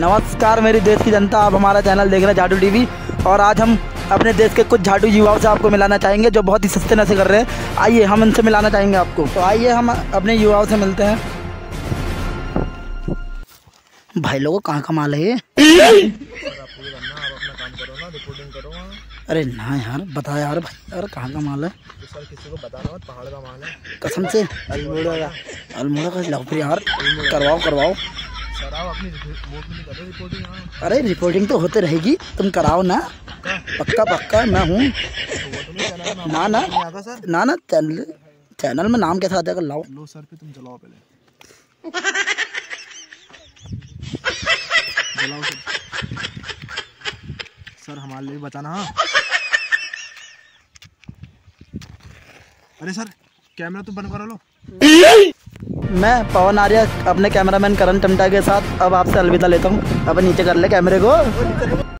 नमस्कार, मेरी देश की जनता, आप हमारा चैनल देख रहे हैं झाडू टीवी और आज हम अपने देश के कुछ झाडू युवाओं से आपको मिलाना चाहेंगे जो बहुत ही सस्ते नशे कर रहे हैं। आइए, हम इनसे मिलाना चाहेंगे आपको। तो आइए, हम अपने युवाओं से मिलते हैं। भाई लोगों, कहाँ का माल है ये? अरे ना यार, बता यार भाई यार कहाँ का माल है? कसम से। अल्मोड़ा अल्मोड़ा का फिर यार, करवाओ करवाओ। अपनी रिपोर्टिंग अरे रिपोर्टिंग तो होते रहेगी। तुम कराओ ना। पक्का पक्का मैं हूँ। ना ना ना ना चैनल चैनल में नाम कैसा आता है लाओ। लो सर पे तुम चलाओ पहले। चलाओ सर सर हमारे लिए बचाना। हाँ अरे सर कैमरा तो बंद करो लो। मैं पवन आर्य, अपने कैमरामैन करण टमटा के साथ अब आपसे अलविदा लेता हूँ। अब नीचे कर ले कैमरे को।